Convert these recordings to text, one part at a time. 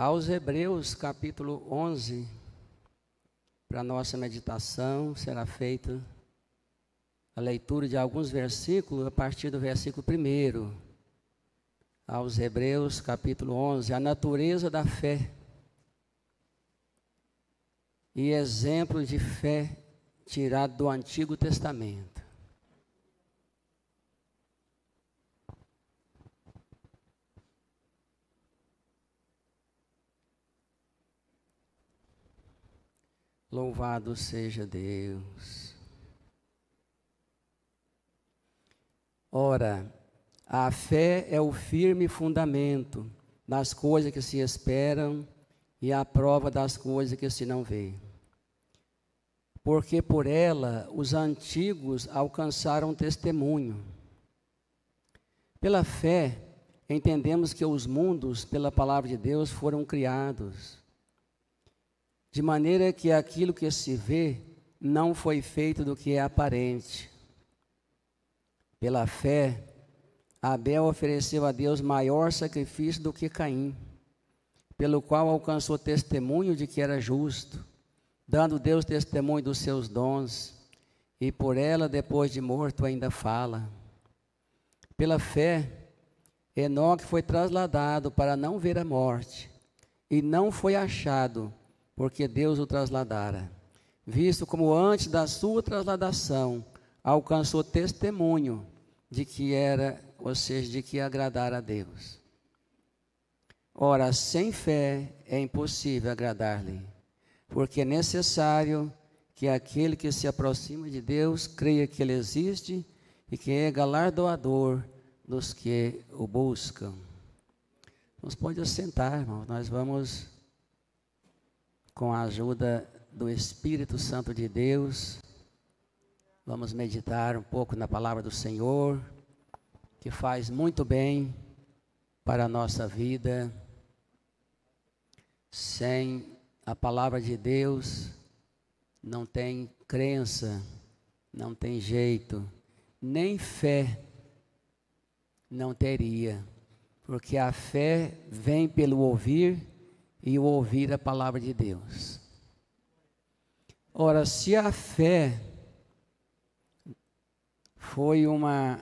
Aos Hebreus, capítulo 11, para nossa meditação será feita a leitura de alguns versículos a partir do versículo 1. Aos Hebreus, capítulo 11, a natureza da fé e exemplo de fé tirado do Antigo Testamento. Louvado seja Deus. Ora, a fé é o firme fundamento das coisas que se esperam e a prova das coisas que se não vê. Porque por ela os antigos alcançaram testemunho. Pela fé, entendemos que os mundos, pela palavra de Deus, foram criados de maneira que aquilo que se vê não foi feito do que é aparente. Pela fé, Abel ofereceu a Deus maior sacrifício do que Caim, pelo qual alcançou testemunho de que era justo, dando Deus testemunho dos seus dons, e por ela, depois de morto, ainda fala. Pela fé, Enoque foi trasladado para não ver a morte, e não foi achado porque Deus o trasladara. Visto como antes da sua trasladação alcançou testemunho de que era, ou seja, de que agradara a Deus. Ora, sem fé é impossível agradar-lhe, porque é necessário que aquele que se aproxima de Deus creia que ele existe e que é galardoador dos que o buscam. Nos pode assentar, irmão. Nós vamos com a ajuda do Espírito Santo de Deus, vamos meditar um pouco na palavra do Senhor, que faz muito bem para a nossa vida. Sem a palavra de Deus, não tem crença, não tem jeito, nem fé não teria, porque a fé vem pelo ouvir e o ouvir a palavra de Deus. Ora, se a fé foi uma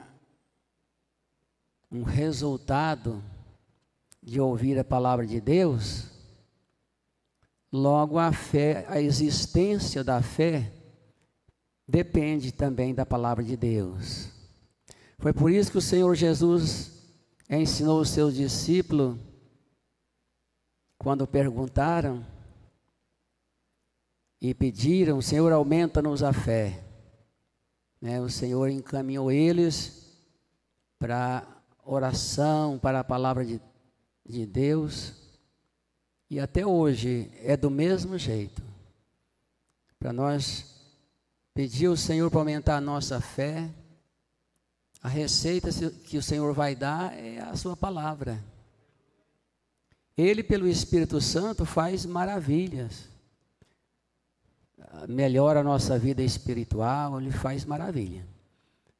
um resultado de ouvir a palavra de Deus, logo a fé, a existência da fé depende também da palavra de Deus. Foi por isso que o Senhor Jesus ensinou os seus discípulos quando perguntaram e pediram, Senhor, aumenta-nos a fé. Né, o Senhor encaminhou eles para oração, para a palavra de, de Deus. E até hoje é do mesmo jeito. Para nós pedir ao Senhor para aumentar a nossa fé, a receita que o Senhor vai dar é a sua palavra. Ele, pelo Espírito Santo, faz maravilhas. Melhora a nossa vida espiritual, ele faz maravilha.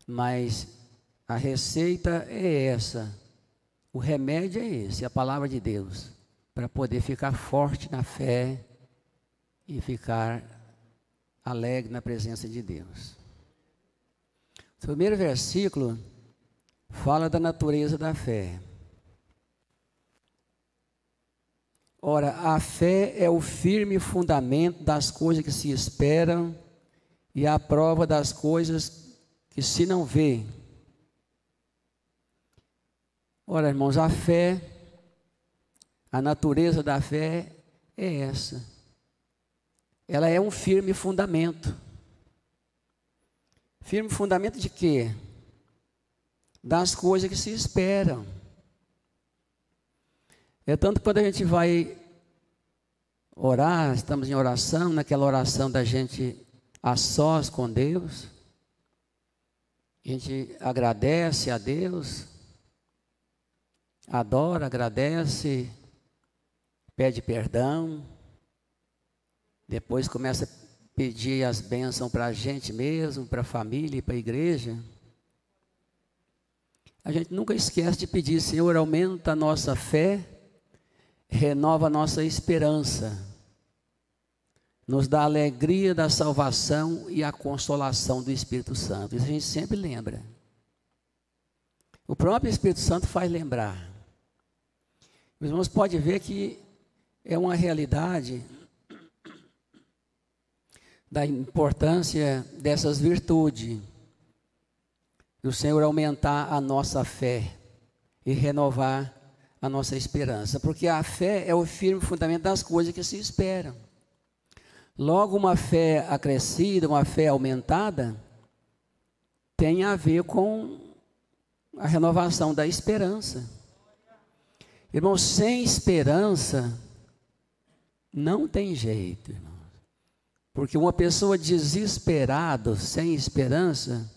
Mas a receita é essa. O remédio é esse, a palavra de Deus, para poder ficar forte na fé e ficar alegre na presença de Deus. O primeiro versículo fala da natureza da fé. Ora, a fé é o firme fundamento das coisas que se esperam e a prova das coisas que se não vê. Ora, irmãos, a fé, a natureza da fé é essa. Ela é um firme fundamento. Firme fundamento de quê? Das coisas que se esperam. É tanto quando a gente vai orar, estamos em oração, naquela oração da gente a sós com Deus, a gente agradece a Deus, adora, agradece, pede perdão, depois começa a pedir as bênçãos para a gente mesmo, para a família e para a igreja. A gente nunca esquece de pedir, Senhor, aumenta a nossa fé renova nossa esperança, nos dá a alegria da salvação e a consolação do Espírito Santo. Isso a gente sempre lembra. O próprio Espírito Santo faz lembrar. Os irmãos podem ver que é uma realidade da importância dessas virtudes. Do Senhor aumentar a nossa fé e renovar a nossa esperança. Porque a fé é o firme fundamento das coisas que se esperam. Logo, uma fé acrescida, uma fé aumentada, tem a ver com a renovação da esperança. Irmão, sem esperança, não tem jeito, irmão. Porque uma pessoa desesperada, sem esperança,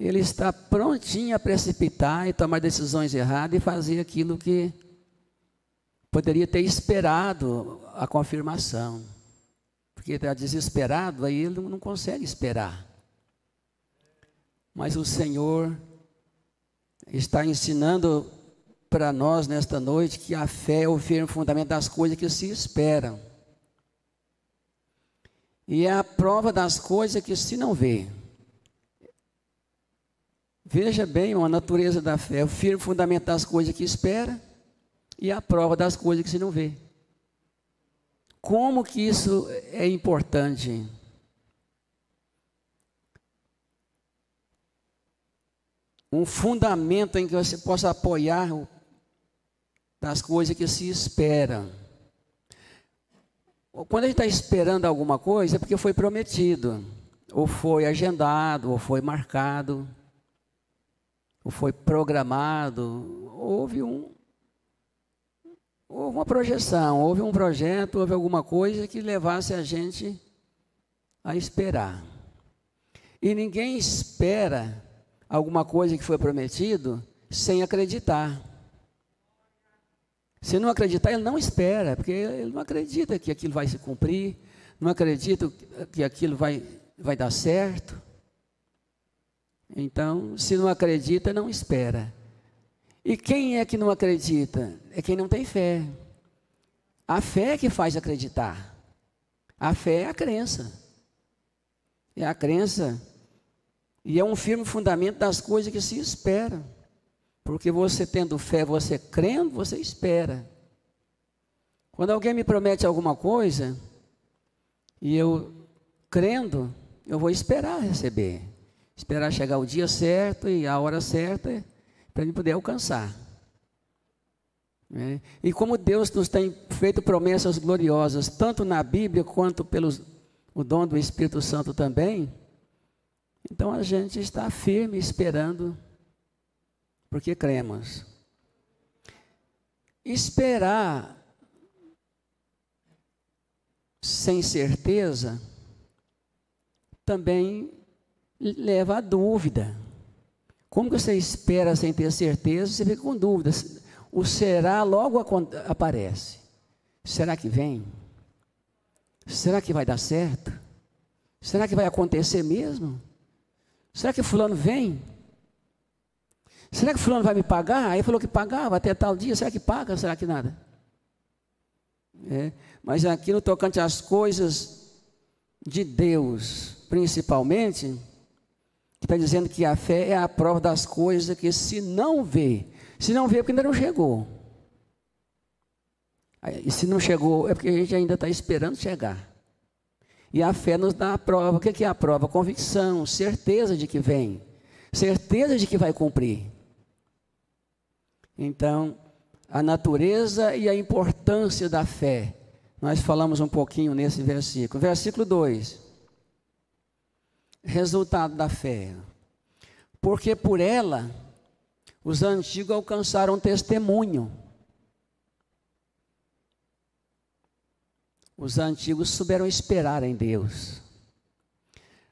ele está prontinho a precipitar e tomar decisões erradas e fazer aquilo que poderia ter esperado a confirmação. Porque está desesperado, aí ele não consegue esperar. Mas o Senhor está ensinando para nós nesta noite que a fé é o firme fundamento das coisas que se esperam. E é a prova das coisas que se não vê. Veja bem a natureza da fé, o firme fundamento das coisas que espera e a prova das coisas que se não vê. Como que isso é importante? Um fundamento em que você possa apoiar das coisas que se esperam. Quando a gente está esperando alguma coisa, é porque foi prometido, ou foi agendado, ou foi marcado, ou foi programado. Houve um, houve uma projeção, houve um projeto, houve alguma coisa que levasse a gente a esperar. E ninguém espera alguma coisa que foi prometido sem acreditar. Se não acreditar, ele não espera, porque ele não acredita que aquilo vai se cumprir, não acredita que aquilo vai, vai dar certo. Então, se não acredita, não espera. E quem é que não acredita? É quem não tem fé. A fé é que faz acreditar. A fé é a crença. É a crença. E é um firme fundamento das coisas que se esperam. Porque você tendo fé, você crendo, você espera. Quando alguém me promete alguma coisa, e eu crendo, eu vou esperar receber. Esperar chegar o dia certo e a hora certa para ele poder alcançar. É. E como Deus nos tem feito promessas gloriosas, tanto na Bíblia quanto pelo o dom do Espírito Santo também, então a gente está firme esperando, porque cremos. Esperar sem certeza também leva a dúvida. Como você espera sem ter certeza? Você fica com dúvidas. O será logo aparece. Será que vem? Será que vai dar certo? Será que vai acontecer mesmo? Será que fulano vem? Será que fulano vai me pagar? Aí falou que pagava até tal dia. Será que paga? Será que nada? É, mas aqui no tocante às coisas de Deus, principalmente, está dizendo que a fé é a prova das coisas que se não vê, se não vê é porque ainda não chegou. E se não chegou, é porque a gente ainda está esperando chegar. E a fé nos dá a prova. O que é a prova? Convicção, certeza de que vem, certeza de que vai cumprir. Então, a natureza e a importância da fé. Nós falamos um pouquinho nesse versículo. Versículo 2 resultado da fé. Porque por ela os antigos alcançaram testemunho. Os antigos souberam esperar em Deus.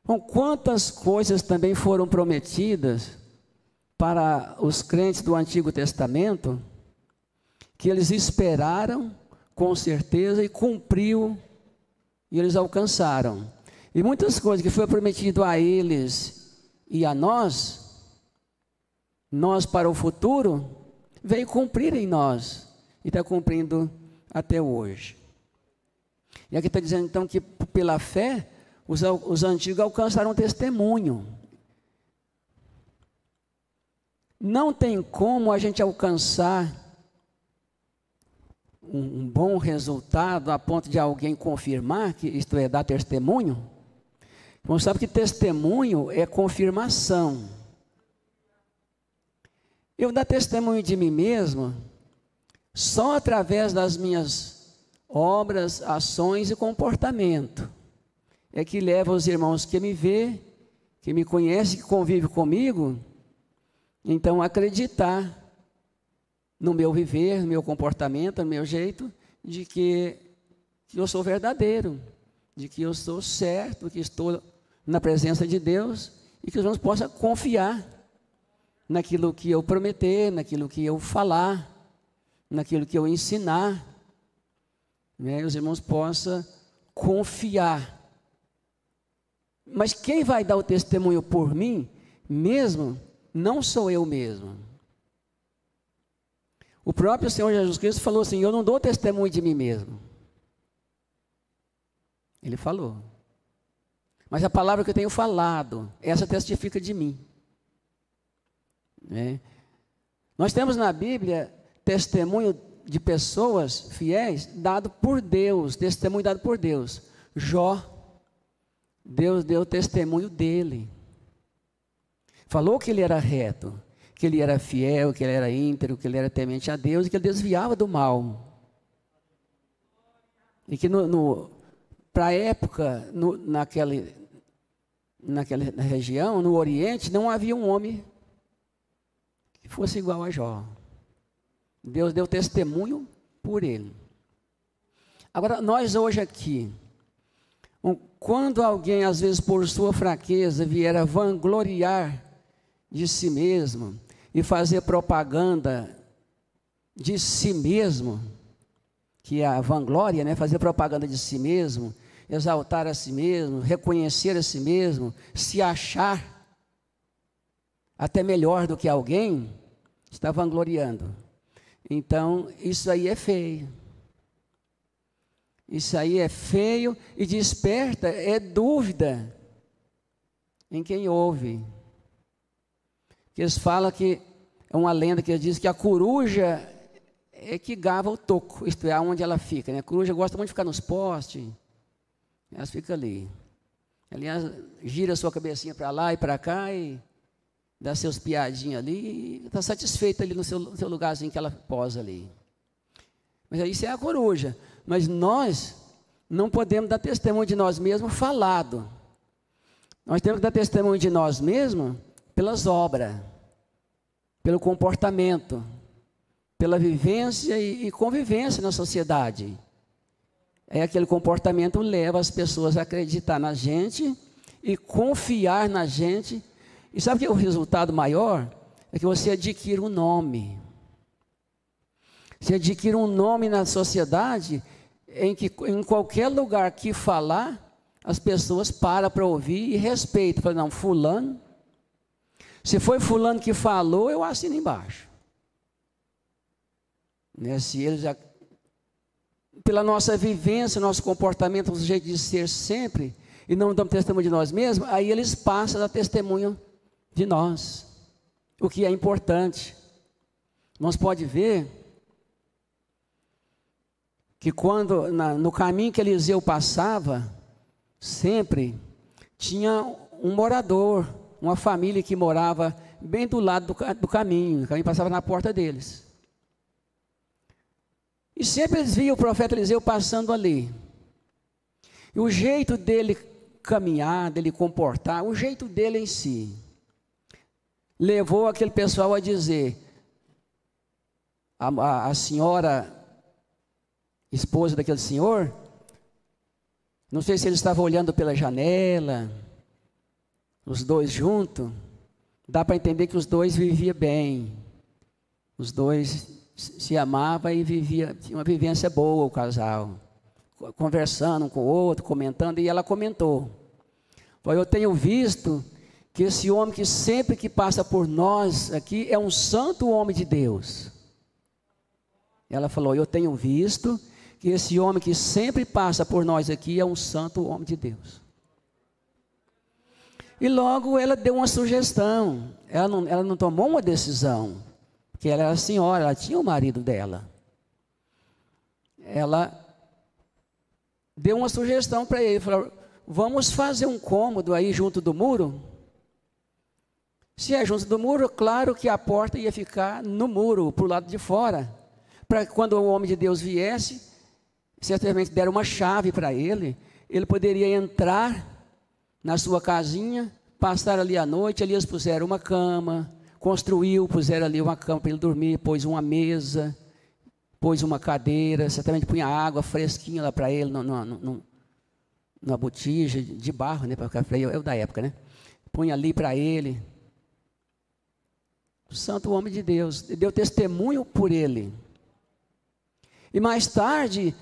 Bom, quantas coisas também foram prometidas para os crentes do Antigo Testamento, que eles esperaram com certeza e cumpriu, e eles alcançaram. E muitas coisas que foi prometido a eles e a nós, nós para o futuro, veio cumprir em nós. e está cumprindo até hoje. E aqui está dizendo então que pela fé os, os antigos alcançaram testemunho. Não tem como a gente alcançar um, um bom resultado a ponto de alguém confirmar que isto é dar testemunho. Você sabe que testemunho é confirmação. Eu dar testemunho de mim mesmo só através das minhas obras, ações e comportamento é que leva os irmãos que me vê, que me conhece, que convive comigo, então acreditar no meu viver, no meu comportamento, no meu jeito, de que, que eu sou verdadeiro, de que eu sou certo, que estou na presença de Deus e que os irmãos possam confiar naquilo que eu prometer, naquilo que eu falar, naquilo que eu ensinar. Né? Os irmãos possam confiar. Mas quem vai dar o testemunho por mim mesmo, não sou eu mesmo. O próprio Senhor Jesus Cristo falou assim: Eu não dou testemunho de mim mesmo. Ele falou. Mas a palavra que eu tenho falado, essa testifica de mim. Né? Nós temos na Bíblia testemunho de pessoas fiéis dado por Deus, testemunho dado por Deus. Jó, Deus deu testemunho dele. Falou que ele era reto, que ele era fiel, que ele era íntegro, que ele era temente a Deus e que ele desviava do mal. E que no, no para a época, no, naquela, naquela região, no Oriente, não havia um homem que fosse igual a Jó. Deus deu testemunho por ele. Agora, nós hoje aqui, quando alguém, às vezes por sua fraqueza, vier a vangloriar de si mesmo e fazer propaganda de si mesmo, que é a vanglória, né? fazer propaganda de si mesmo, exaltar a si mesmo, reconhecer a si mesmo, se achar até melhor do que alguém, está vangloriando. Então, isso aí é feio. Isso aí é feio e desperta é dúvida em quem ouve. Que eles falam que é uma lenda que diz que a coruja é que gava o toco, isto é, onde ela fica. Né? A coruja gosta muito de ficar nos postes, elas ficam ali. Aliás, gira a sua cabecinha para lá e para cá e dá seus piadinhos ali e está satisfeita ali no seu, no seu lugarzinho que ela posa ali. Mas isso é a coruja. Mas nós não podemos dar testemunho de nós mesmos falado. Nós temos que dar testemunho de nós mesmos pelas obras, pelo comportamento, pela vivência e, e convivência na sociedade. É aquele comportamento leva as pessoas a acreditar na gente e confiar na gente. E sabe que é o resultado maior? É que você adquire um nome. Você adquire um nome na sociedade em que em qualquer lugar que falar, as pessoas param para ouvir e respeitam. Falam, não, fulano. Se foi fulano que falou, eu assino embaixo. Né? Se eles pela nossa vivência, nosso comportamento, nosso jeito de ser sempre, e não damos testemunho de nós mesmos, aí eles passam a dar testemunho de nós. O que é importante. Nós pode ver que quando na, no caminho que Eliseu passava, sempre tinha um morador, uma família que morava bem do lado do, do caminho, o caminho passava na porta deles. E sempre eles viam o profeta Eliseu passando ali. E o jeito dele caminhar, dele comportar, o jeito dele em si, levou aquele pessoal a dizer: a, a, a senhora esposa daquele senhor, não sei se ele estava olhando pela janela, os dois juntos, dá para entender que os dois viviam bem, os dois se amavam e viviam, tinha uma vivência boa o casal, conversando um com o outro, comentando, e ela comentou, eu tenho visto que esse homem que sempre que passa por nós aqui é um santo homem de Deus. Ela falou: Eu tenho visto que esse homem que sempre passa por nós aqui é um santo homem de Deus. E logo ela deu uma sugestão. Ela não, ela não tomou uma decisão, porque ela era senhora, ela tinha o marido dela. Ela deu uma sugestão para ele, falou: "Vamos fazer um cômodo aí junto do muro?" Se é junto do muro, claro que a porta ia ficar no muro, para o lado de fora, para que quando o homem de Deus viesse, certamente deram uma chave para ele, ele poderia entrar na sua casinha, passar ali a noite, ali eles puseram uma cama, construiu, puseram ali uma cama para ele dormir, pôs uma mesa, pôs uma cadeira, certamente punha água fresquinha lá para ele, no, no, numa botija de barro, né, para é o da época, né? Punha ali para ele, o santo homem de Deus, deu testemunho por ele. E mais tarde,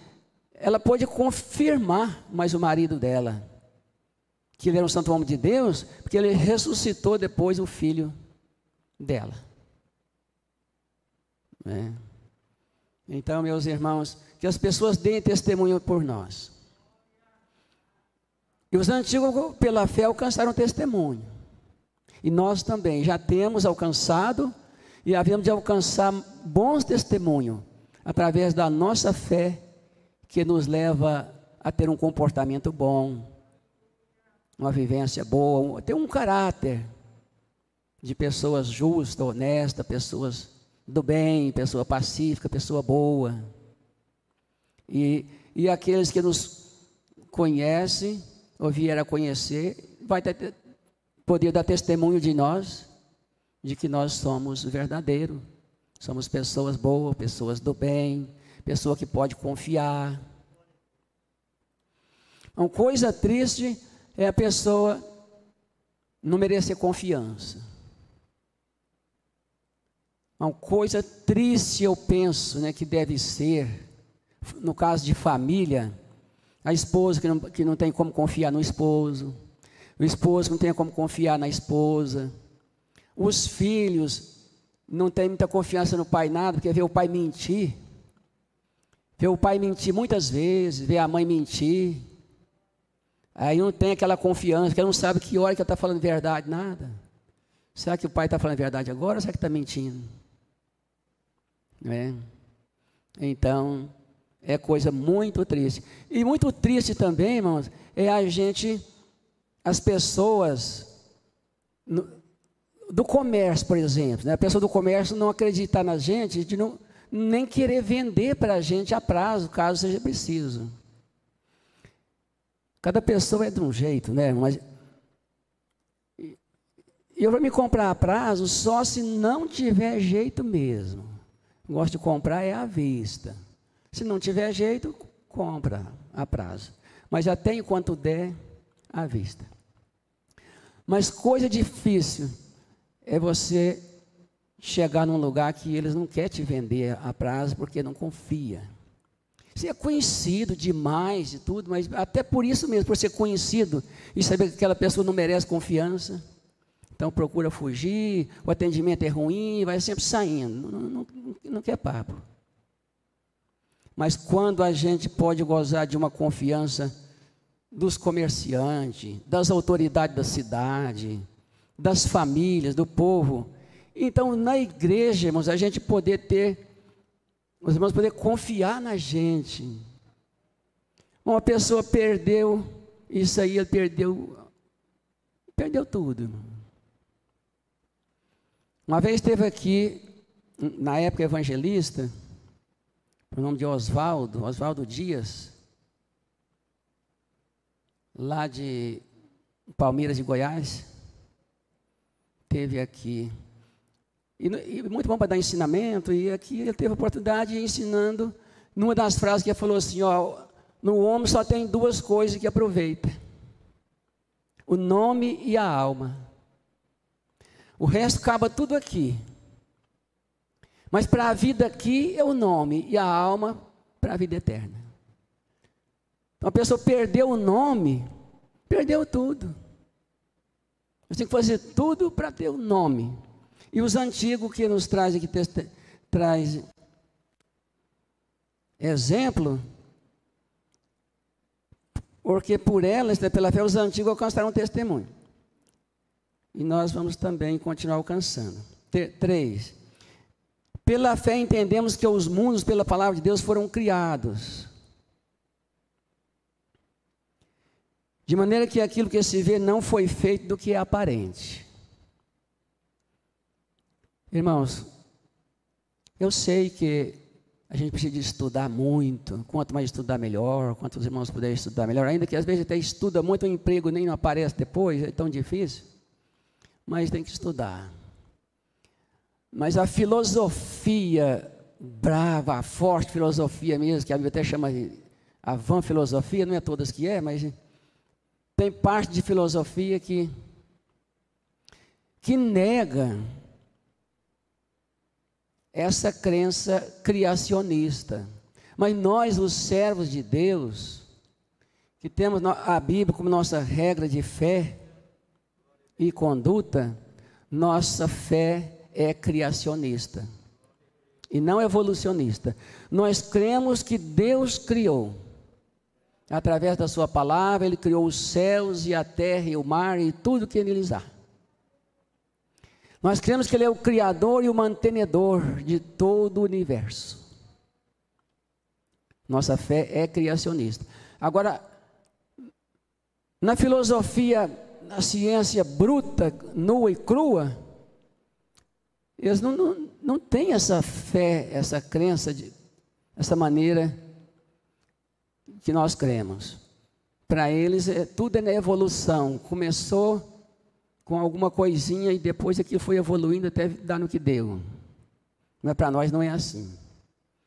ela pôde confirmar mais o marido dela, que ele era um santo homem de Deus, porque ele ressuscitou depois o filho dela. É. Então, meus irmãos, que as pessoas deem testemunho por nós. E os antigos, pela fé, alcançaram testemunho. E nós também já temos alcançado e havemos de alcançar bons testemunhos através da nossa fé que nos leva a ter um comportamento bom, uma vivência boa, ter um caráter de pessoas justas, honestas, pessoas do bem, pessoa pacífica, pessoa boa. E, e aqueles que nos conhecem, ou vieram a conhecer, vai ter, poder dar testemunho de nós, de que nós somos verdadeiros, somos pessoas boas, pessoas do bem, pessoa que pode confiar. Uma coisa triste é a pessoa não merecer confiança. Uma coisa triste, eu penso, né, que deve ser, no caso de família, a esposa que não, que não tem como confiar no esposo, o esposo não tem como confiar na esposa. Os filhos não têm muita confiança no pai nada, porque vê o pai mentir. Vê o pai mentir muitas vezes, vê a mãe mentir. Aí não tem aquela confiança, porque não sabe que hora que está falando verdade, nada. Será que o pai está falando verdade agora ou será que está mentindo? É. Então, é coisa muito triste. E muito triste também, irmãos, é a gente as pessoas no, do comércio, por exemplo, né? a pessoa do comércio não acreditar na gente, de não, nem querer vender para a gente a prazo, caso seja preciso. Cada pessoa é de um jeito, né? Mas eu vou me comprar a prazo só se não tiver jeito mesmo. Gosto de comprar é à vista. Se não tiver jeito, compra a prazo. Mas até enquanto der, à vista. Mas coisa difícil é você chegar num lugar que eles não querem te vender a prazo porque não confia. Você é conhecido demais e tudo, mas até por isso mesmo, por ser conhecido e saber que aquela pessoa não merece confiança, então procura fugir, o atendimento é ruim, vai sempre saindo, não, não, não, quer papo. Mas quando a gente pode gozar de uma confiança dos comerciantes, das autoridades da cidade, das famílias, do povo. Então, na igreja, irmãos, a gente poder ter, os irmãos poder confiar na gente. Uma pessoa perdeu isso aí, perdeu, perdeu tudo. Uma vez esteve aqui, na época evangelista, o nome de Oswaldo, Oswaldo Dias, lá de Palmeiras de Goiás, teve aqui. E, e muito bom para dar ensinamento, e aqui ele teve a oportunidade de ensinando, numa das frases que ele falou assim, ó, no homem só tem duas coisas que aproveita. O nome e a alma. O resto acaba tudo aqui. Mas para a vida aqui é o nome e a alma para a vida eterna. Uma pessoa perdeu o nome, perdeu tudo. Você tem que fazer tudo para ter o nome. E os antigos que nos trazem aqui, traz exemplo, porque por elas, né, pela fé, os antigos alcançaram testemunho. E nós vamos também continuar alcançando. Três. Pela fé entendemos que os mundos, pela palavra de Deus, foram criados. De maneira que aquilo que se vê não foi feito do que é aparente. Irmãos, eu sei que a gente precisa estudar muito. Quanto mais estudar, melhor. Quanto os irmãos puderem estudar, melhor. Ainda que às vezes até estuda muito, o emprego nem aparece depois, é tão difícil. Mas tem que estudar. Mas a filosofia brava, a forte filosofia mesmo, que a Bíblia até chama de a vã filosofia, não é todas que é, mas tem parte de filosofia que, que nega essa crença criacionista. Mas nós, os servos de Deus, que temos a Bíblia como nossa regra de fé e conduta, nossa fé é criacionista e não evolucionista. Nós cremos que Deus criou. Através da sua palavra, ele criou os céus e a terra e o mar e tudo que neles há. Nós cremos que Ele é o Criador e o mantenedor de todo o universo. Nossa fé é criacionista. Agora, na filosofia, na ciência bruta, nua e crua, eles não, não, não têm essa fé, essa crença, de, essa maneira que nós cremos. Para eles, é, tudo é na evolução. Começou com alguma coisinha e depois aquilo foi evoluindo até dar no que deu. Mas para nós não é assim.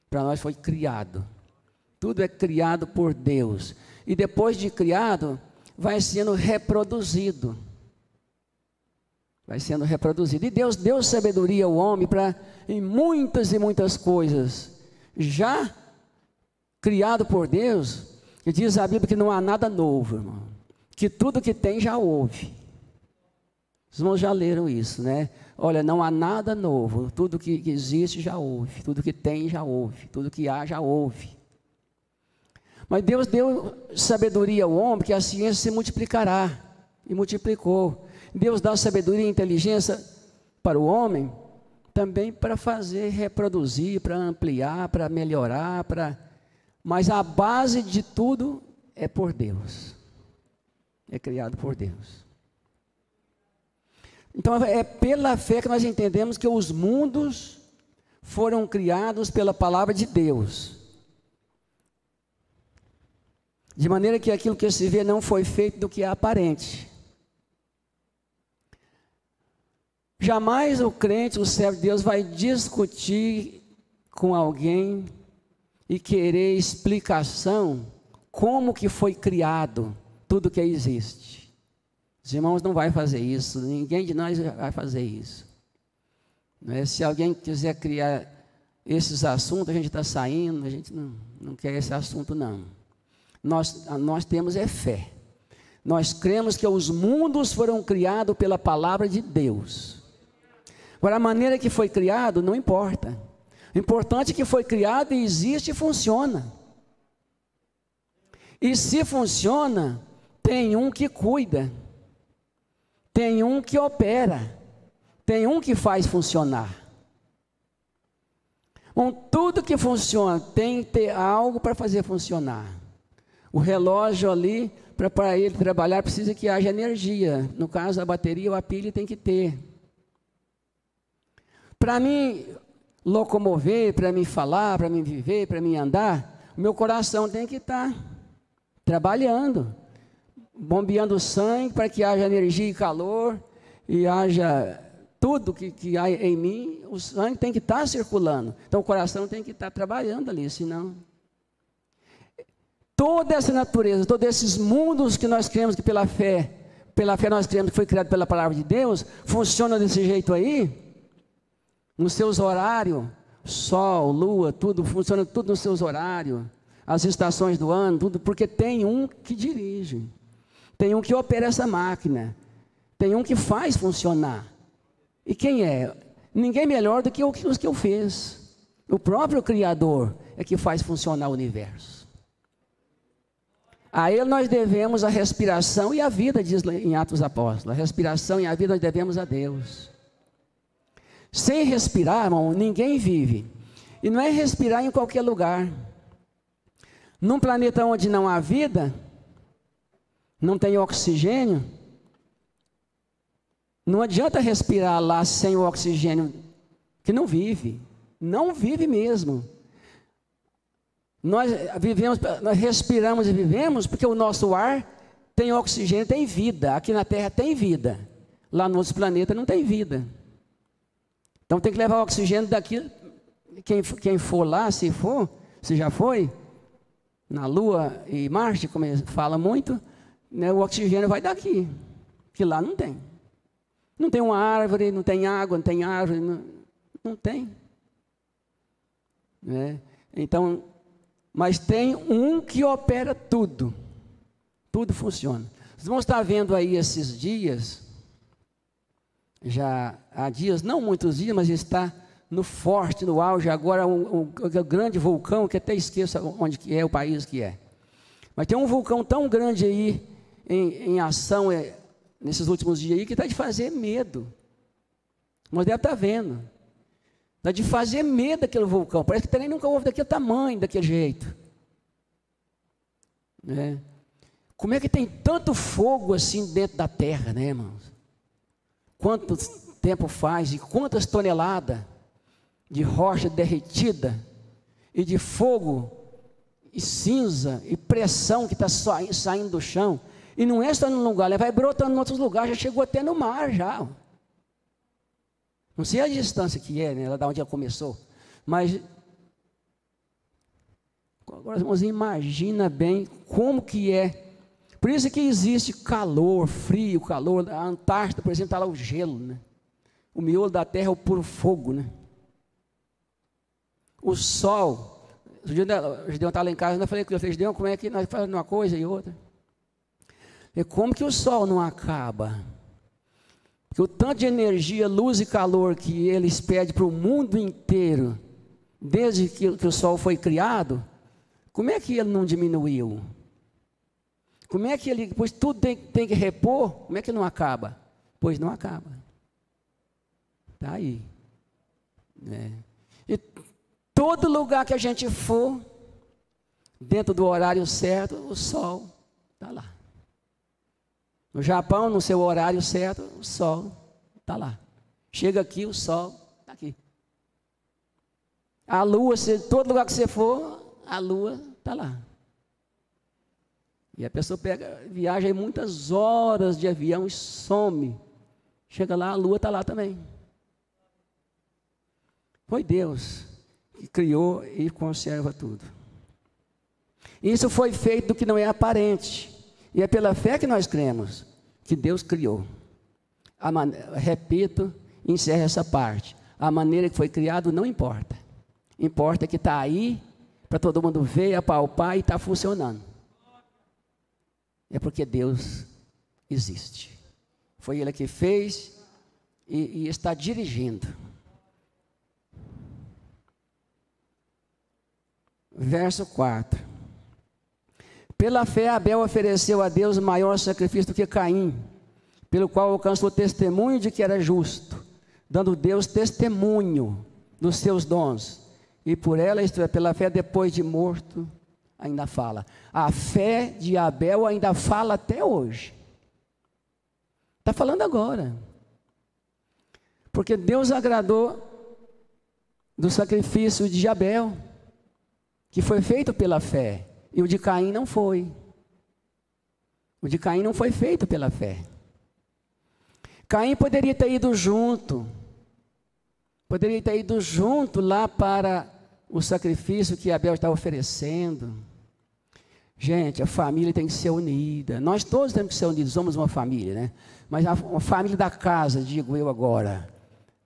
Para nós foi criado. Tudo é criado por Deus. E depois de criado, vai sendo reproduzido. Vai sendo reproduzido. E Deus deu sabedoria ao homem para, em muitas e muitas coisas, já criado por Deus, e diz a Bíblia que não há nada novo, irmão. Que tudo que tem já houve. Os irmãos já leram isso, né? Olha, não há nada novo. Tudo que existe já houve. Tudo que tem já houve. Tudo que há já houve. Mas Deus deu sabedoria ao homem que a ciência se multiplicará. E multiplicou. Deus dá sabedoria e inteligência para o homem também para fazer reproduzir, para ampliar, para melhorar, para mas a base de tudo é por Deus. É criado por Deus. Então é pela fé que nós entendemos que os mundos foram criados pela palavra de Deus. De maneira que aquilo que se vê não foi feito do que é aparente. Jamais o crente, o servo de Deus, vai discutir com alguém e querer explicação como que foi criado tudo que existe. Os irmãos não vai fazer isso, ninguém de nós vai fazer isso. É? Se alguém quiser criar esses assuntos, a gente está saindo, a gente não, não quer esse assunto, não. Nós, nós temos é fé. Nós cremos que os mundos foram criados pela palavra de Deus. Agora, a maneira que foi criado não importa. O importante é que foi criado e existe e funciona. E se funciona, tem um que cuida. Tem um que opera, tem um que faz funcionar. Bom, tudo que funciona tem que ter algo para fazer funcionar. O relógio ali, para ele trabalhar, precisa que haja energia. No caso, a bateria ou a pilha tem que ter. Para mim locomover, para mim falar, para mim viver, para mim andar, o meu coração tem que estar tá trabalhando bombeando sangue para que haja energia e calor e haja tudo que, que há em mim, o sangue tem que estar tá circulando. Então o coração tem que estar tá trabalhando ali, senão. Toda essa natureza, todos esses mundos que nós cremos que pela fé, pela fé nós cremos que foi criado pela palavra de Deus, funciona desse jeito aí, nos seus horários, sol, lua, tudo, funciona tudo nos seus horários, as estações do ano, tudo, porque tem um que dirige. Tem um que opera essa máquina. Tem um que faz funcionar. E quem é? Ninguém melhor do que os que eu fiz. O próprio Criador é que faz funcionar o universo. A Ele nós devemos a respiração e a vida, diz em Atos Apóstolos. A respiração e a vida nós devemos a Deus. Sem respirar, irmão, ninguém vive. E não é respirar em qualquer lugar. Num planeta onde não há vida, não tem oxigênio, não adianta respirar lá sem o oxigênio, que não vive. Não vive mesmo. Nós vivemos, nós respiramos e vivemos porque o nosso ar tem oxigênio, tem vida. Aqui na Terra tem vida. Lá no outro planeta não tem vida. Então tem que levar oxigênio daqui. Quem, quem for lá, se for, se já foi, na Lua e Marte, como fala muito, né, o oxigênio vai daqui, que lá não tem. Não tem uma árvore, não tem água, não tem árvore, não, não tem. Né? Então, mas tem um que opera tudo. Tudo funciona. Vocês vão estar vendo aí esses dias, já há dias, não muitos dias, mas está no forte, no auge, agora um grande vulcão, que até esqueço onde que é, o país que é. Mas tem um vulcão tão grande aí em, em ação é, nesses últimos dias aí que está de fazer medo. Mas deve estar tá vendo. Está de fazer medo aquele vulcão. Parece que também nunca houve daquele tamanho, daquele jeito. Né? Como é que tem tanto fogo assim dentro da terra, né, irmãos? Quanto tempo faz e quantas toneladas de rocha derretida e de fogo e cinza e pressão que está saindo do chão. E não é só num lugar, ele vai brotando em outros lugares, já chegou até no mar já. Não sei a distância que é, né, lá da onde ela começou. Mas agora, irmãos, imagina bem como que é. Por isso que existe calor, frio, calor. A Antártida, por exemplo, está lá o gelo, né? O miolo da terra é o puro fogo, né? O sol. O Gideon está lá em casa, eu falei com ele, Gideon, como é que nós fazemos uma coisa e outra? E como que o sol não acaba? Porque o tanto de energia, luz e calor que ele expede para o mundo inteiro, desde que, que o sol foi criado, como é que ele não diminuiu? Como é que ele, pois tudo tem, tem que repor, como é que não acaba? Pois não acaba. Está aí. É. E todo lugar que a gente for, dentro do horário certo, o sol está lá. No Japão, no seu horário certo, o sol está lá. Chega aqui, o sol está aqui. A lua, se, todo lugar que você for, a lua está lá. E a pessoa pega, viaja muitas horas de avião e some. Chega lá, a lua está lá também. Foi Deus que criou e conserva tudo. Isso foi feito do que não é aparente. E é pela fé que nós cremos que Deus criou. Man... Repito, encerra essa parte. A maneira que foi criado não importa. Importa que está aí para todo mundo ver, apalpar e está funcionando. É porque Deus existe. Foi Ele que fez e, e está dirigindo. verso 4. Pela fé, Abel ofereceu a Deus maior sacrifício do que Caim, pelo qual alcançou testemunho de que era justo, dando Deus testemunho dos seus dons. E por ela, isto é, pela fé, depois de morto, ainda fala. A fé de Abel ainda fala até hoje. Está falando agora. Porque Deus agradou do sacrifício de Abel que foi feito pela fé, e o de Caim não foi. O de Caim não foi feito pela fé. Caim poderia ter ido junto, poderia ter ido junto lá para o sacrifício que Abel estava oferecendo. Gente, a família tem que ser unida. Nós todos temos que ser unidos, somos uma família, né? Mas a, a família da casa, digo eu agora.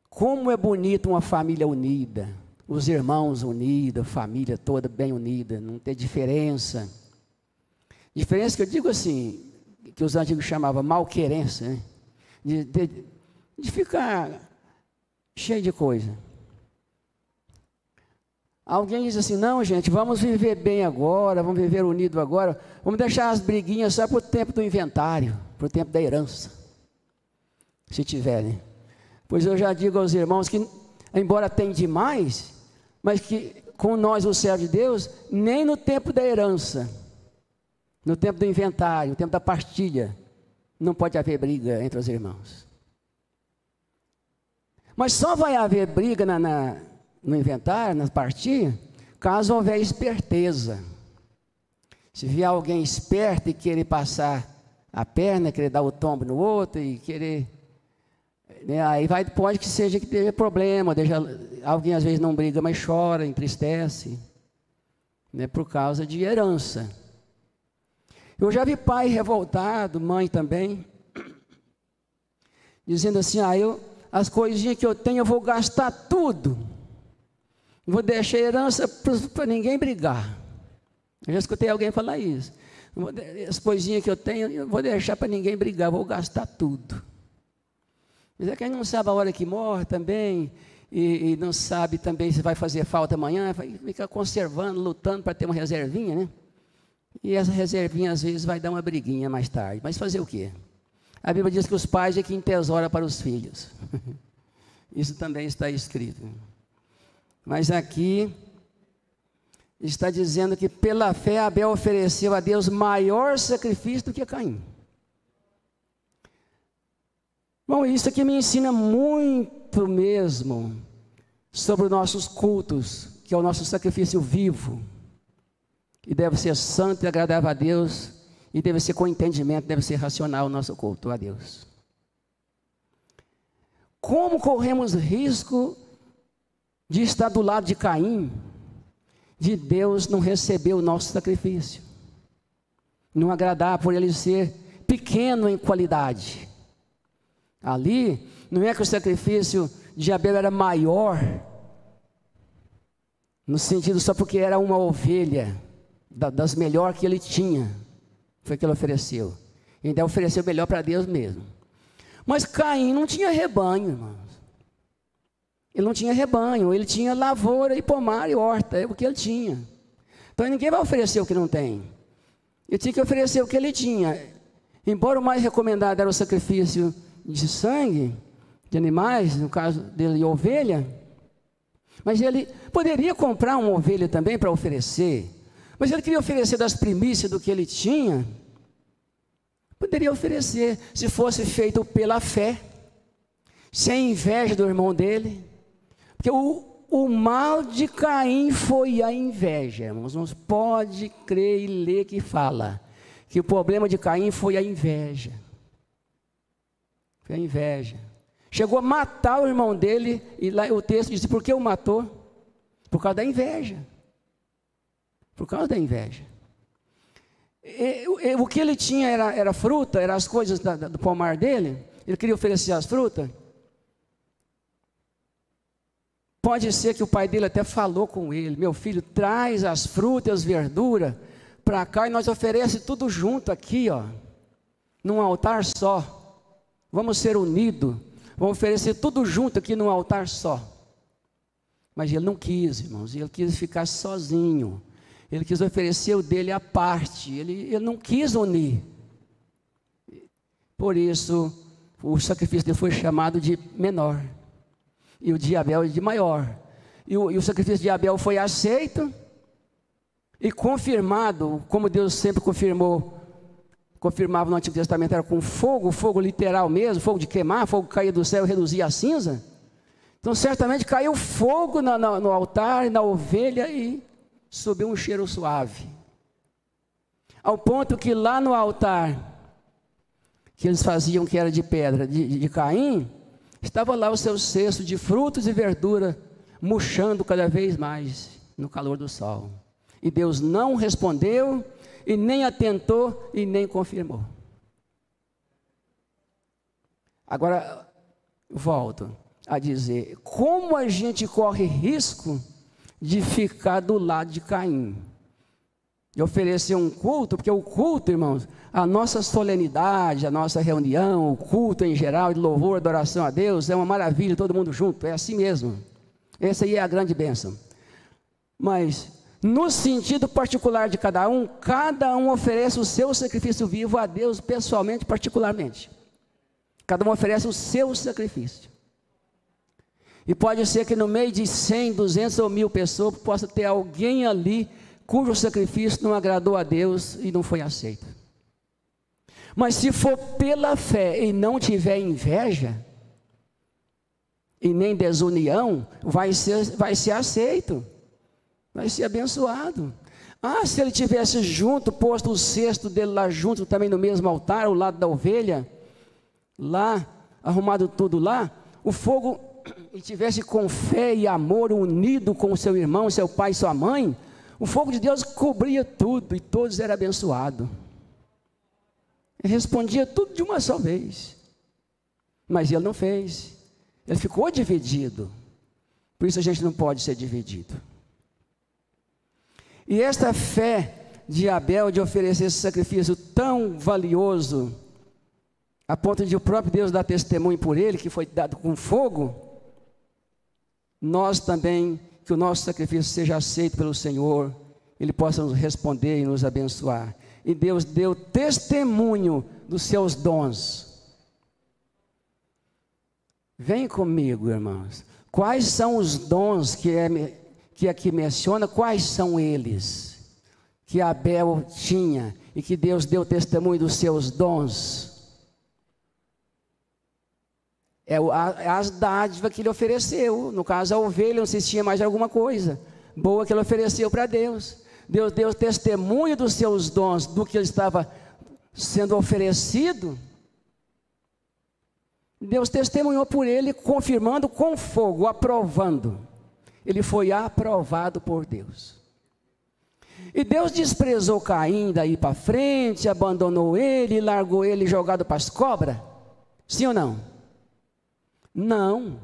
Como é bonito uma família unida os irmãos unidos, a família toda bem unida, não ter diferença. Diferença que eu digo assim, que os antigos chamavam malquerência, né? de, de, de ficar cheio de coisa. Alguém diz assim: não, gente, vamos viver bem agora, vamos viver unido agora, vamos deixar as briguinhas só para o tempo do inventário, para o tempo da herança, se tiverem. Pois eu já digo aos irmãos que, embora tenha demais, mas que com nós, o servo de Deus, nem no tempo da herança, no tempo do inventário, no tempo da partilha, não pode haver briga entre os irmãos. Mas só vai haver briga na, na, no inventário, na partilha, caso houver esperteza. Se vier alguém esperto e querer passar a perna, querer dar o tombo no outro e querer. Né, aí vai, pode que seja que tenha problema, deixa, alguém às vezes não briga, mas chora, entristece, né, por causa de herança. Eu já vi pai revoltado, mãe também, dizendo assim: ah, eu, as coisinhas que eu tenho eu vou gastar tudo, vou deixar herança para ninguém brigar. Eu já escutei alguém falar isso. As coisinhas que eu tenho, eu vou deixar para ninguém brigar, vou gastar tudo. Mas é quem não sabe a hora que morre também, e, e, não sabe também se vai fazer falta amanhã, fica conservando, lutando para ter uma reservinha, né? E essa reservinha às vezes vai dar uma briguinha mais tarde. Mas fazer o quê? A Bíblia diz que os pais é quem tesoura para os filhos. Isso também está escrito. Mas aqui está dizendo que pela fé Abel ofereceu a Deus maior sacrifício do que Caim. Bom, isso aqui me ensina muito mesmo sobre os nossos cultos, que é o nosso sacrifício vivo e deve ser santo e agradável a Deus, e deve ser com entendimento, deve ser racional o nosso culto a Deus. Como corremos risco de estar do lado de Caim, de Deus não receber o nosso sacrifício, não agradar por ele ser pequeno em qualidade. Ali, não é que o sacrifício de Abel era maior, no sentido só porque era uma ovelha, das melhores que ele tinha, foi que ele ofereceu. E ainda ofereceu melhor para Deus mesmo. Mas Caim não tinha rebanho, irmãos. Ele não tinha rebanho, ele tinha lavoura e pomar e horta, é o que ele tinha. Então ninguém vai oferecer o que não tem. Ele tinha que oferecer o que ele tinha. Embora o mais recomendado era o sacrifício de sangue, de animais, no caso dele, ovelha, mas ele poderia comprar uma ovelha também para oferecer. Mas ele queria oferecer das primícias do que ele tinha. Poderia oferecer, se fosse feito pela fé, sem inveja do irmão dele. Porque o, o mal de Caim foi a inveja, irmãos. Não pode crer e ler que fala que o problema de Caim foi a inveja. Foi a inveja. Chegou a matar o irmão dele, e lá o texto diz: por que o matou? Por causa da inveja. Por causa da inveja. E, e, o que ele tinha era, era fruta, eram as coisas da, da, do pomar dele. Ele queria oferecer as frutas. Pode ser que o pai dele até falou com ele: Meu filho, traz as frutas as verduras para cá e nós oferecemos tudo junto aqui, ó, num altar só. Vamos ser unidos. Vamos oferecer tudo junto aqui num altar só. Mas ele não quis, irmãos, ele quis ficar sozinho. Ele quis oferecer o dele à parte, ele, ele não quis unir. Por isso, o sacrifício dele foi chamado de menor, e o de Abel de maior. E o, e o sacrifício de Abel foi aceito e confirmado, como Deus sempre confirmou, confirmava no Antigo Testamento, era com fogo, fogo literal mesmo, fogo de queimar, fogo caía do céu e reduzia a cinza. Então, certamente caiu fogo na, no altar, na ovelha e subiu um cheiro suave. Ao ponto que lá no altar, que eles faziam que era de pedra, de, de, de Caim, estava lá o seu cesto de frutos e verdura, murchando cada vez mais no calor do sol. E Deus não respondeu, e nem atentou, e nem confirmou. Agora, volto a dizer: como a gente corre risco de ficar do lado de Caim. De oferecer um culto, porque o culto, irmãos, a nossa solenidade, a nossa reunião, o culto em geral, de louvor, adoração a Deus, é uma maravilha, todo mundo junto, é assim mesmo. Essa aí é a grande bênção. Mas, no sentido particular de cada um, cada um oferece o seu sacrifício vivo a Deus pessoalmente, particularmente. Cada um oferece o seu sacrifício. E pode ser que no meio de 100, 200 ou mil pessoas possa ter alguém ali cujo sacrifício não agradou a Deus e não foi aceito. Mas se for pela fé e não tiver inveja, e nem desunião, vai ser, vai ser aceito, vai ser abençoado. Ah, se ele tivesse junto, posto o cesto dele lá junto, também no mesmo altar, ao lado da ovelha, lá, arrumado tudo lá, o fogo, e tivesse com fé e amor unido com seu irmão, seu pai sua mãe, o fogo de Deus cobria tudo e todos eram abençoados. Ele respondia tudo de uma só vez. Mas ele não fez. Ele ficou dividido. Por isso a gente não pode ser dividido. E esta fé de Abel de oferecer esse sacrifício tão valioso, a ponto de o próprio Deus dar testemunho por ele, que foi dado com fogo, nós também, que o nosso sacrifício seja aceito pelo Senhor, Ele possa nos responder e nos abençoar e Deus deu testemunho dos seus dons. Vem comigo, irmãos. Quais são os dons que, é, que aqui menciona? Quais são eles? Que Abel tinha e que Deus deu testemunho dos seus dons. É as dádivas que ele ofereceu. No caso, a ovelha, não sei se tinha mais alguma coisa boa que ele ofereceu para Deus. Deus deu testemunho dos seus dons, do que ele estava sendo oferecido. Deus testemunhou por ele, confirmando com fogo, aprovando. Ele foi aprovado por Deus. E Deus desprezou Caim daí para frente, abandonou ele, largou ele jogado para as cobras? Sim ou não? Não.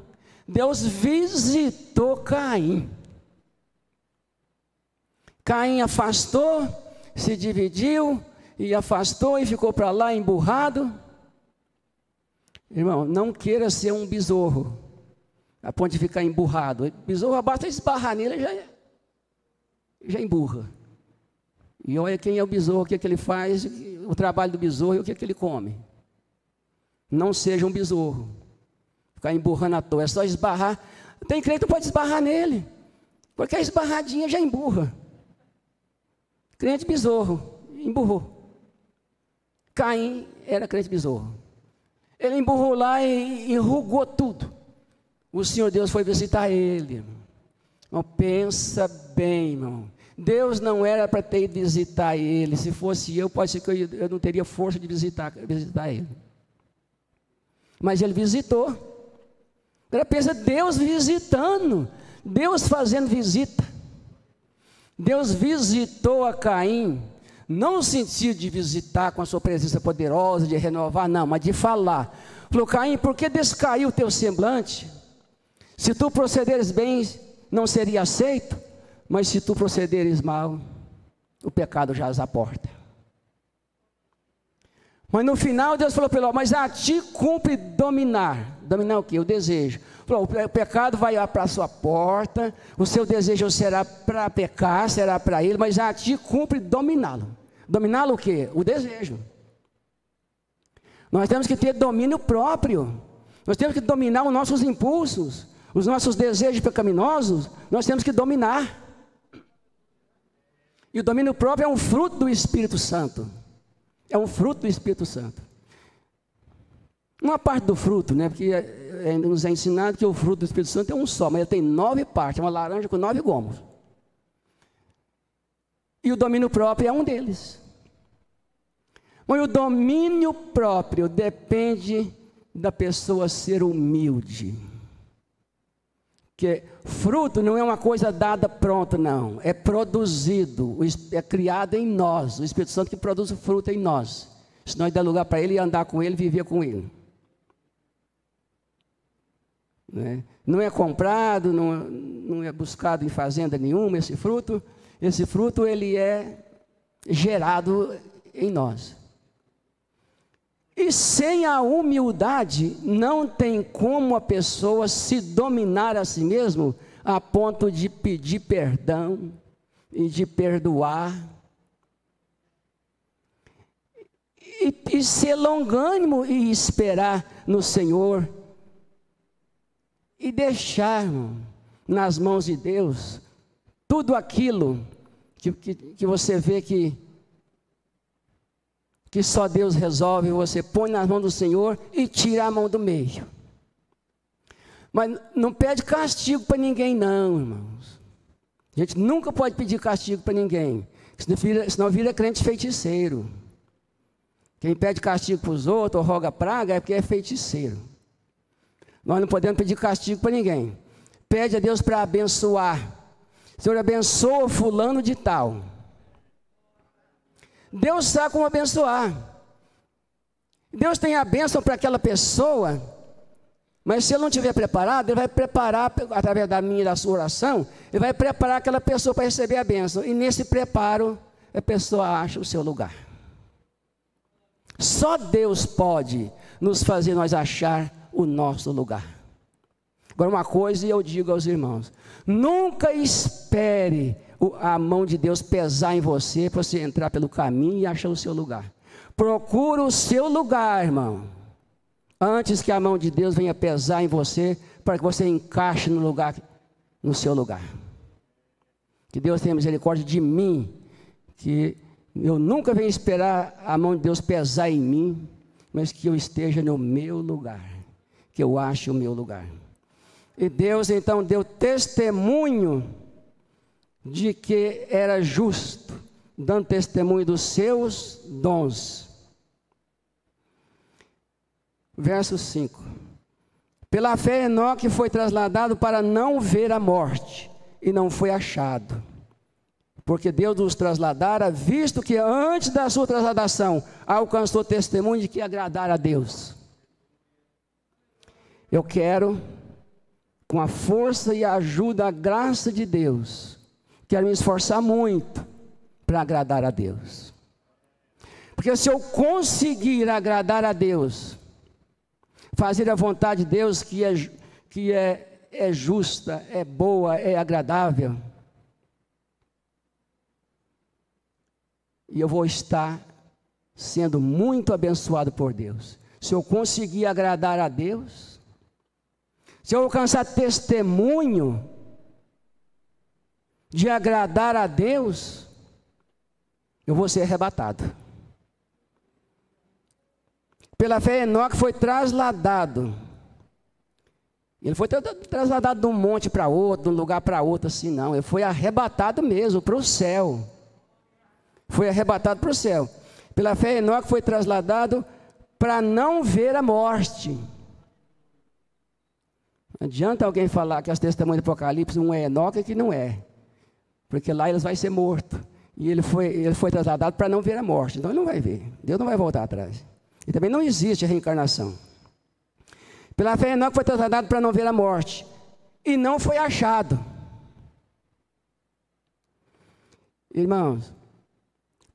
Deus visitou Caim. Caim afastou, se dividiu e afastou e ficou para lá emburrado. Irmão, não queira ser um besouro, a ponto de ficar emburrado. Besouro basta esbarrar nele, já, já emburra. E olha quem é o besouro, o que, é que ele faz, o trabalho do besouro e o que, é que ele come. Não seja um besouro. Ficar emburrando à toa, é só esbarrar. Tem crente que pode esbarrar nele, a esbarradinha já emburra. Crente besouro, emburrou. Caim era crente besouro. Ele emburrou lá e enrugou tudo. O Senhor Deus foi visitar ele. Irmão, pensa bem, irmão. Deus não era para ter ido visitar ele. Se fosse eu, pode ser que eu, eu não teria força de visitar, visitar ele. Mas ele visitou. Agora pensa, Deus visitando. Deus fazendo visita. Deus visitou a Caim, não no sentido de visitar com a sua presença poderosa, de renovar, não, mas de falar. Falou, Caim, por que descaiu o teu semblante? Se tu procederes bem, não seria aceito, mas se tu procederes mal, o pecado já à porta. Mas no final Deus falou para ele, mas a ti cumpre dominar. Dominar o que? O desejo. O pecado vai para a sua porta, o seu desejo será para pecar, será para ele, mas a ti cumpre dominá-lo. Dominá-lo o que? O desejo. Nós temos que ter domínio próprio. Nós temos que dominar os nossos impulsos, os nossos desejos pecaminosos, nós temos que dominar. E o domínio próprio é um fruto do Espírito Santo. É um fruto do Espírito Santo. Uma parte do fruto, né? Porque é, é, nos é ensinado que o fruto do Espírito Santo é um só, mas ele tem nove partes, é uma laranja com nove gomos. E o domínio próprio é um deles. Mas o domínio próprio depende da pessoa ser humilde. Que fruto não é uma coisa dada pronta, não. É produzido, é criado em nós. O Espírito Santo que produz o fruto em nós. Se nós der lugar para ele, andar com ele, viver com ele. Né? Não é comprado, não, não é buscado em fazenda nenhuma esse fruto. Esse fruto ele é gerado em nós. E sem a humildade, não tem como a pessoa se dominar a si mesmo a ponto de pedir perdão e de perdoar. E, e ser longânimo e esperar no Senhor. E deixar nas mãos de Deus tudo aquilo que, que, que você vê que, que só Deus resolve, você põe nas mãos do Senhor e tira a mão do meio. Mas não pede castigo para ninguém, não, irmãos. A gente nunca pode pedir castigo para ninguém, senão vira, senão vira crente feiticeiro. Quem pede castigo para os outros ou roga praga é porque é feiticeiro. Nós não podemos pedir castigo para ninguém. Pede a Deus para abençoar. Senhor, abençoa fulano de tal. Deus sabe como abençoar. Deus tem a bênção para aquela pessoa mas se ele não estiver preparado, ele vai preparar, através da minha e da sua oração, ele vai preparar aquela pessoa para receber a bênção. E nesse preparo, a pessoa acha o seu lugar. Só Deus pode nos fazer nós achar o nosso lugar. Agora, uma coisa eu digo aos irmãos: nunca espere a mão de Deus pesar em você para você entrar pelo caminho e achar o seu lugar. Procura o seu lugar, irmão antes que a mão de Deus venha pesar em você, para que você encaixe no lugar, no seu lugar. Que Deus tenha misericórdia de mim, que eu nunca venha esperar a mão de Deus pesar em mim, mas que eu esteja no meu lugar, que eu ache o meu lugar. E Deus então deu testemunho de que era justo, dando testemunho dos seus dons verso 5. Pela fé, Enoque foi trasladado para não ver a morte, e não foi achado. Porque Deus nos trasladara, visto que antes da sua trasladação alcançou testemunho de que agradara a Deus. Eu quero, com a força e a ajuda, a graça de Deus, quero me esforçar muito para agradar a Deus. Porque se eu conseguir agradar a Deus, fazer a vontade de Deus que é, que é, é justa, é boa, é agradável. E eu vou estar sendo muito abençoado por Deus. Se eu conseguir agradar a Deus, se eu alcançar testemunho de agradar a Deus, eu vou ser arrebatado. Pela fé, Enoque foi trasladado. Ele foi trasladado de um monte para outro, de um lugar para outro, assim, não. Ele foi arrebatado mesmo para o céu. Foi arrebatado para o céu. Pela fé, Enoque foi trasladado para não ver a morte. Não adianta alguém falar que as testemunhas do Apocalipse um é Enoque que não é. Porque lá eles vão ser mortos. E ele foi, ele foi trasladado para não ver a morte. Então ele não vai ver. Deus não vai voltar atrás. E também não existe a reencarnação. Pela fé, Enoque foi trasladado para não ver a morte. E não foi achado. Irmãos,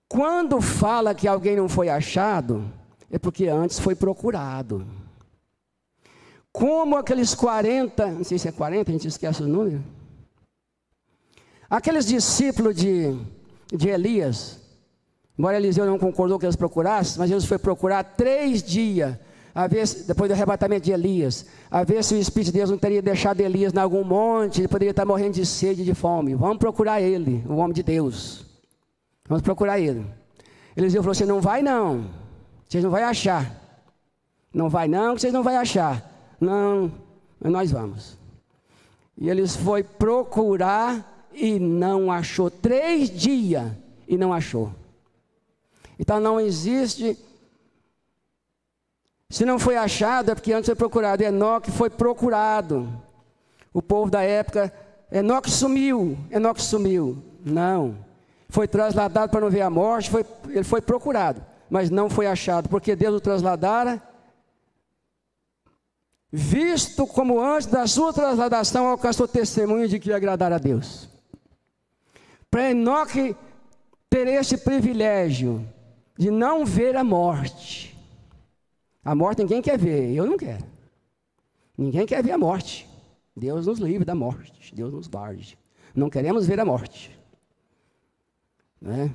quando fala que alguém não foi achado, é porque antes foi procurado. Como aqueles 40, não sei se é 40, a gente esquece o número. Aqueles discípulos de, de Elias, Embora Eliseu não concordou que eles procurassem, mas Jesus foi procurar três dias, a ver depois do arrebatamento de Elias, a ver se o Espírito de Deus não teria deixado Elias em algum monte, ele poderia estar morrendo de sede e de fome. Vamos procurar ele, o homem de Deus. Vamos procurar ele. Eliseu falou assim: não vai não, vocês não vão achar. Não vai não, vocês não vão achar. Não, nós vamos. E eles foi procurar e não achou. Três dias e não achou. Então não existe. Se não foi achado, é porque antes foi procurado. Enoque foi procurado. O povo da época, Enoque sumiu, Enoque sumiu. Não. Foi trasladado para não ver a morte, foi, ele foi procurado, mas não foi achado, porque Deus o trasladara, visto como antes da sua trasladação alcançou testemunho de que agradar a Deus. Para Enoque ter esse privilégio, de não ver a morte. A morte ninguém quer ver, eu não quero. Ninguém quer ver a morte. Deus nos livre da morte, Deus nos guarde. Não queremos ver a morte. Né?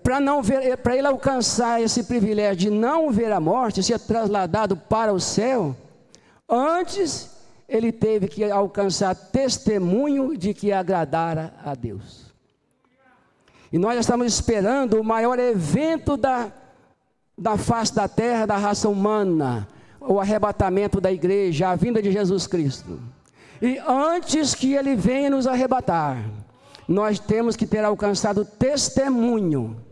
Para não ver, para ele alcançar esse privilégio de não ver a morte, ser trasladado para o céu, antes ele teve que alcançar testemunho de que agradara a Deus. E nós estamos esperando o maior evento da, da face da terra, da raça humana, o arrebatamento da igreja, a vinda de Jesus Cristo. E antes que ele venha nos arrebatar, nós temos que ter alcançado testemunho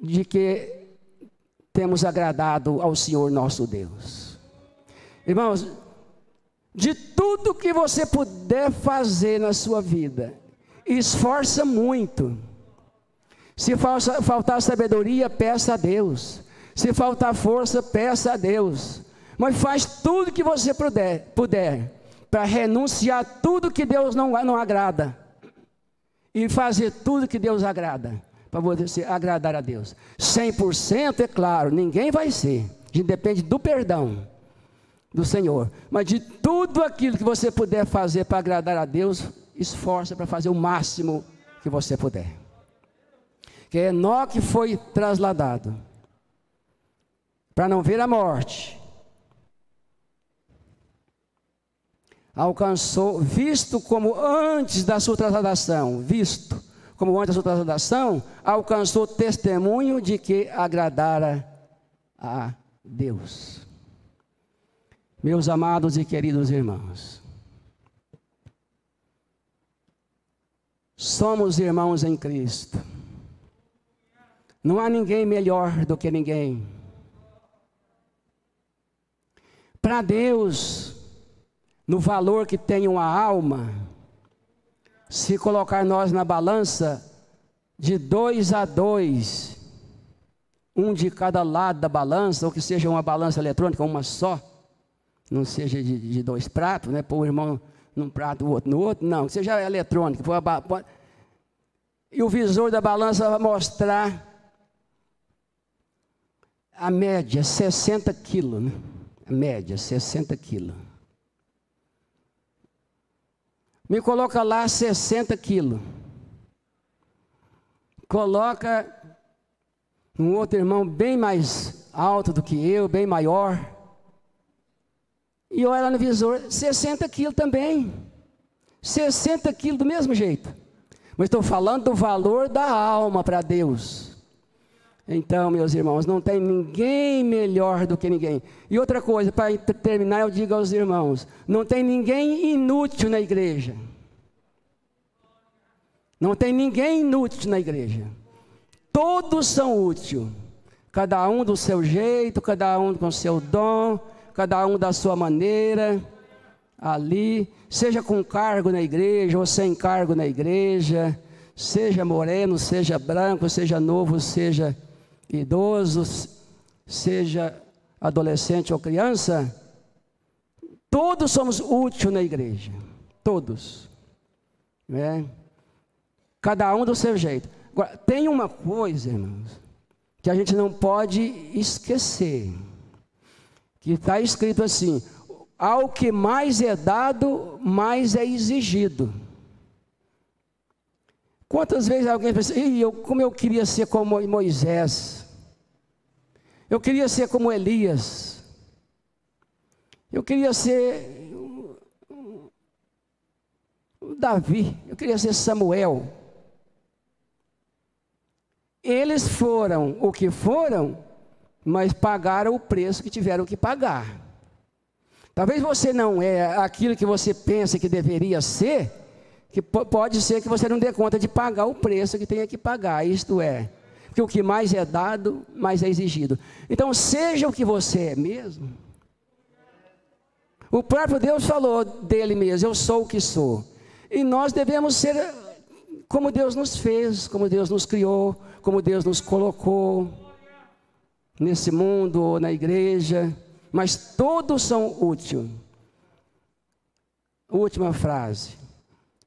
de que temos agradado ao Senhor nosso Deus. Irmãos, de tudo que você puder fazer na sua vida, esforça muito. Se faltar sabedoria, peça a Deus. Se faltar força, peça a Deus. Mas faz tudo que você puder, puder para renunciar tudo que Deus não, não agrada e fazer tudo que Deus agrada, para você agradar a Deus. 100% é claro, ninguém vai ser. A gente depende do perdão do Senhor. Mas de tudo aquilo que você puder fazer para agradar a Deus, esforça para fazer o máximo que você puder. Que Enoque foi trasladado para não ver a morte. Alcançou, visto como antes da sua trasladação, visto como antes da sua trasladação, alcançou testemunho de que agradara a Deus. Meus amados e queridos irmãos, somos irmãos em Cristo. Não há ninguém melhor do que ninguém. Para Deus, no valor que tem uma alma, se colocar nós na balança de dois a dois, um de cada lado da balança, ou que seja uma balança eletrônica, uma só, não seja de, de dois pratos, né? Pôr o irmão num prato, o outro no outro, não, que seja eletrônico. E o visor da balança vai mostrar a média, 60 quilos, né? A média, 60 quilos. Me coloca lá 60 quilos. Coloca um outro irmão bem mais alto do que eu, bem maior. E olha lá no visor, 60 quilos também. 60 quilos do mesmo jeito. Mas estou falando do valor da alma para Deus. Então, meus irmãos, não tem ninguém melhor do que ninguém. E outra coisa, para terminar, eu digo aos irmãos: não tem ninguém inútil na igreja. Não tem ninguém inútil na igreja. Todos são úteis. Cada um do seu jeito, cada um com o seu dom, cada um da sua maneira, ali, seja com cargo na igreja ou sem cargo na igreja, seja moreno, seja branco, seja novo, seja idoso, seja adolescente ou criança, todos somos úteis na igreja, todos, né? Cada um do seu jeito. Agora, tem uma coisa, irmãos, que a gente não pode esquecer que está escrito assim: ao que mais é dado, mais é exigido. Quantas vezes alguém pensa, eu, como eu queria ser como Moisés, eu queria ser como Elias, eu queria ser Davi, eu queria ser Samuel. Eles foram o que foram mas pagaram o preço que tiveram que pagar. Talvez você não é aquilo que você pensa que deveria ser, que pode ser que você não dê conta de pagar o preço que tenha que pagar, isto é, porque o que mais é dado, mais é exigido. Então, seja o que você é mesmo. O próprio Deus falou dele mesmo: Eu sou o que sou. E nós devemos ser como Deus nos fez, como Deus nos criou, como Deus nos colocou nesse mundo ou na igreja, mas todos são úteis. Última frase.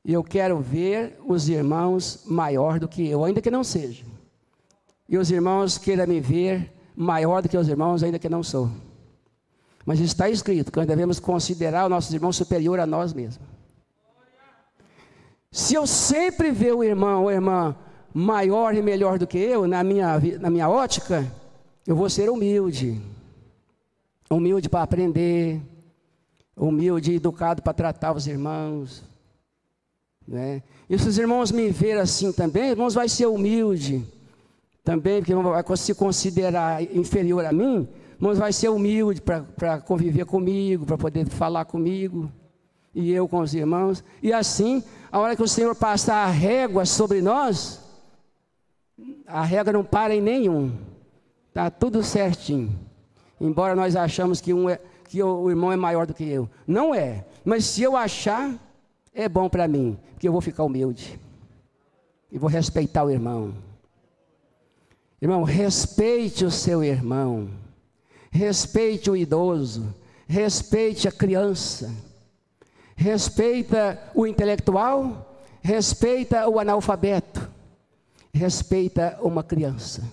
Eu quero ver os irmãos maior do que eu, ainda que não seja. E os irmãos queiram me ver maior do que os irmãos, ainda que não sou. Mas está escrito que nós devemos considerar os nossos irmãos superior a nós mesmos. Se eu sempre ver o irmão ou irmã maior e melhor do que eu, na minha, na minha ótica, eu vou ser humilde. Humilde para aprender, humilde e educado para tratar os irmãos. Né? E se os irmãos me verem assim também, irmãos vai ser humilde também, porque vai se considerar inferior a mim, irmãos vai ser humilde para conviver comigo, para poder falar comigo, e eu com os irmãos. E assim, a hora que o Senhor passar a régua sobre nós, a régua não para em nenhum, está tudo certinho. Embora nós achamos que, um é, que o irmão é maior do que eu. Não é. Mas se eu achar, é bom para mim, porque eu vou ficar humilde. E vou respeitar o irmão. Irmão, respeite o seu irmão respeite o idoso, respeite a criança, respeita o intelectual, respeita o analfabeto, respeita uma criança.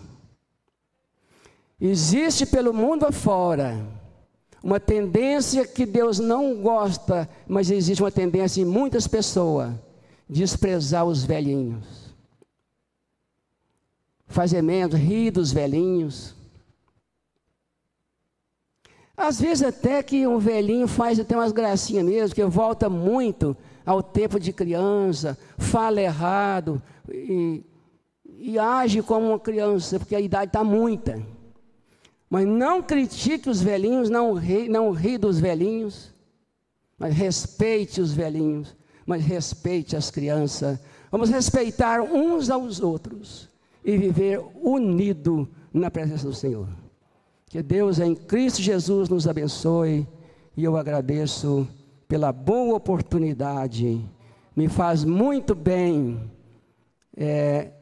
Existe pelo mundo afora uma tendência que Deus não gosta, mas existe uma tendência em muitas pessoas desprezar os velhinhos. Fazer menos, rir dos velhinhos às vezes até que um velhinho faz até umas gracinhas mesmo, que volta muito ao tempo de criança, fala errado e, e age como uma criança, porque a idade está muita. Mas não critique os velhinhos, não ri, não ri dos velhinhos, mas respeite os velhinhos, mas respeite as crianças. Vamos respeitar uns aos outros e viver unido na presença do Senhor. Que Deus em Cristo Jesus nos abençoe e eu agradeço pela boa oportunidade. Me faz muito bem é,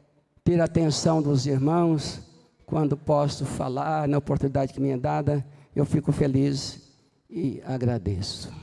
ter atenção dos irmãos quando posso falar na oportunidade que me é dada. Eu fico feliz e agradeço.